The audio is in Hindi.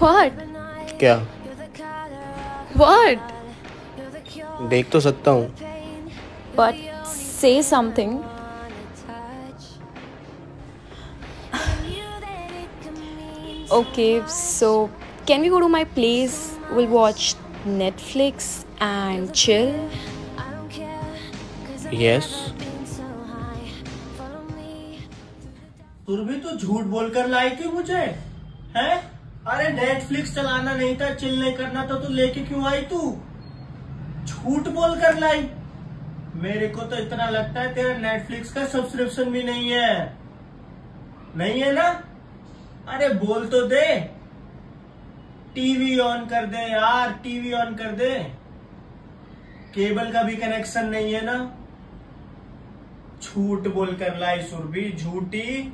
What? क्या What? देख तो सकता हूँ But say something. Okay, so can we go to my place? We'll watch Netflix and chill. yes yes Surabhi तू झूठ बोलकर लाई थी मुझे हैं अरे नेटफ्लिक्स चलाना नहीं था चिल नहीं करना था तो लेके क्यों आई तू? झूठ बोल कर लाई। मेरे को तो इतना लगता है तेरा नेटफ्लिक्स का सब्सक्रिप्शन भी नहीं है। नहीं है ना? अरे बोल तो दे। टीवी ऑन कर दे यार टीवी ऑन कर दे। केबल का भी कनेक्शन नहीं है ना? झूठ बोल कर लाई सुरभि, झूठी।